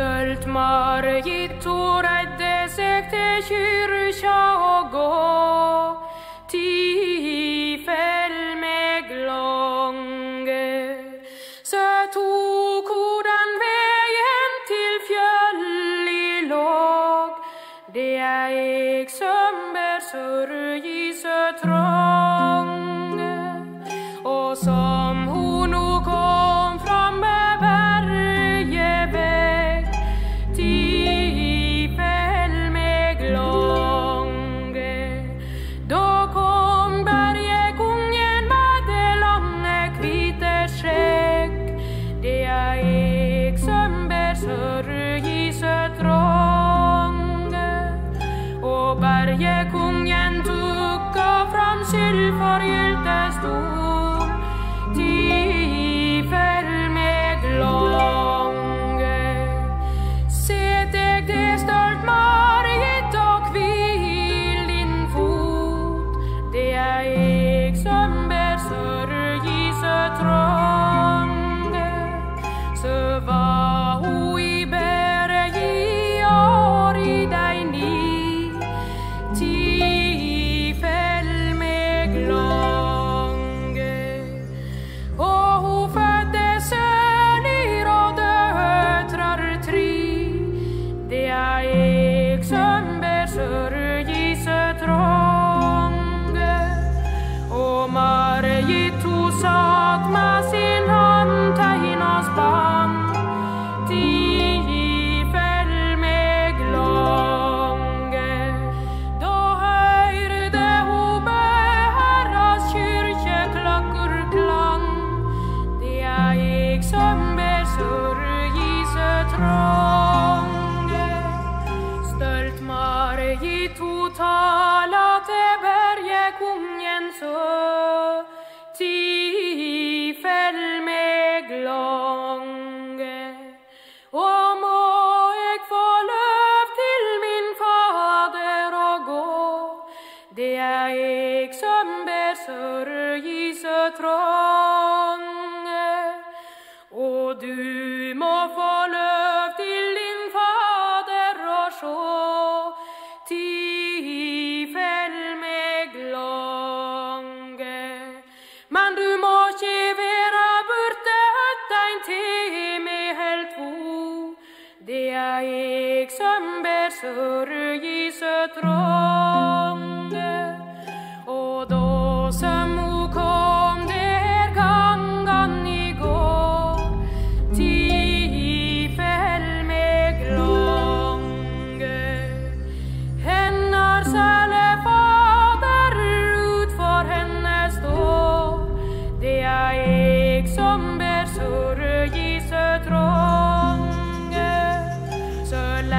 Stølt Døltmar gitt oreidde seg til kyrkja å gå. Tifell meg lange, så tok hvordan veien til fjøll i låg. Det er jeg som bør sørgi så tråd. far il trange, og du må få løv til din Fader og sjå tifel meg lange. Men du må ikke være borte att ein time helt vo, det er eg som bør sørge søtråd.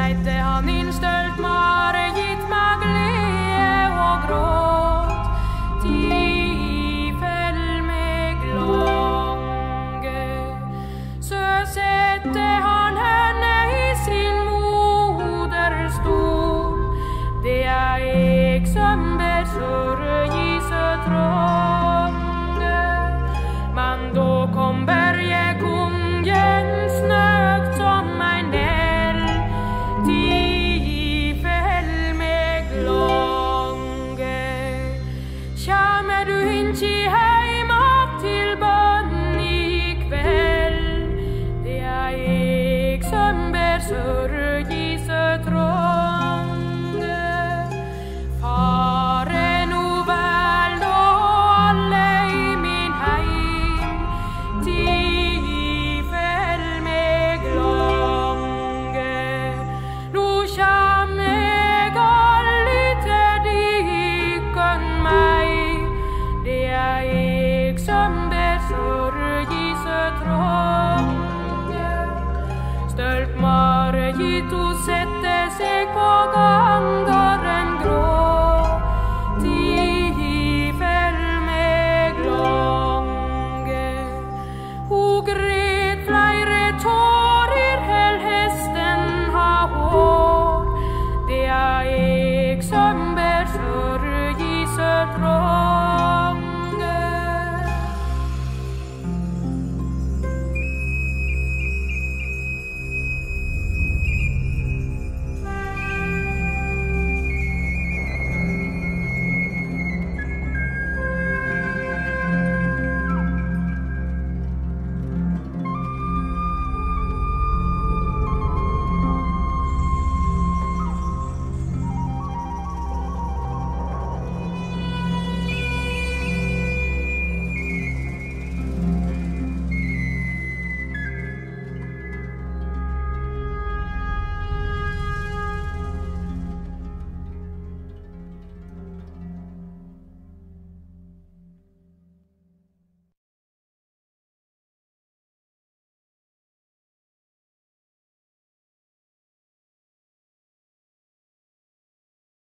Seite han innstølt mare gitt meg glede og gråt. matter in chi